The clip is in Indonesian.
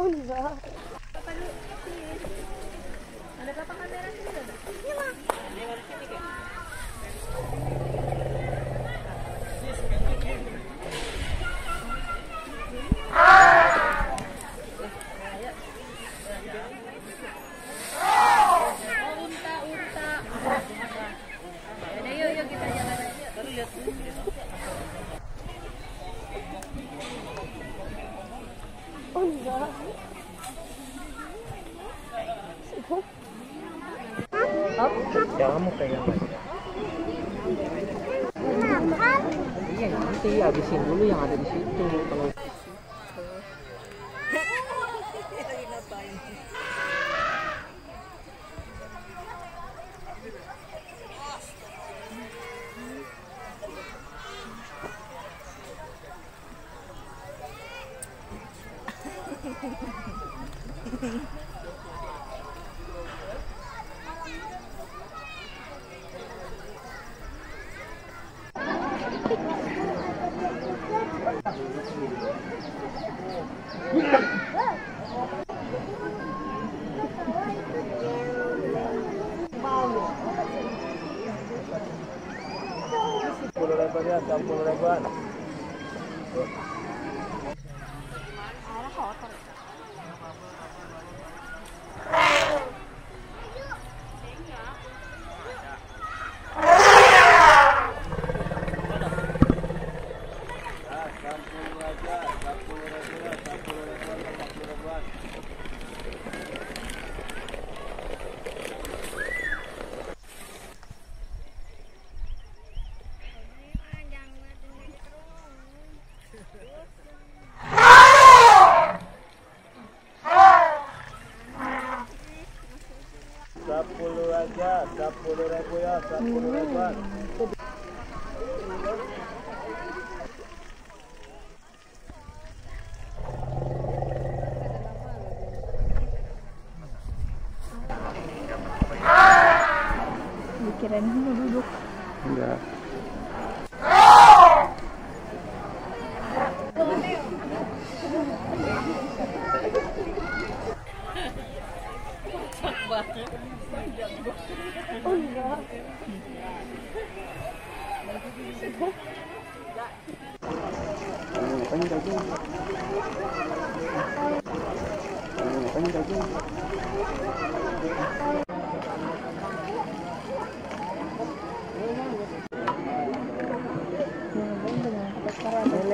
Oh enggak. Ada aja. Oh enggak. Ya kamu pegang aja. Iya nanti habisin dulu yang ada di situ. Kalau Sepuluh ribuan ribuan. Sepuluh aja, sepuluh ribu ya, sepuluh ribuan. Dikirain mau duduk. enggak. Oh enggak. Ngapain? Ngapain?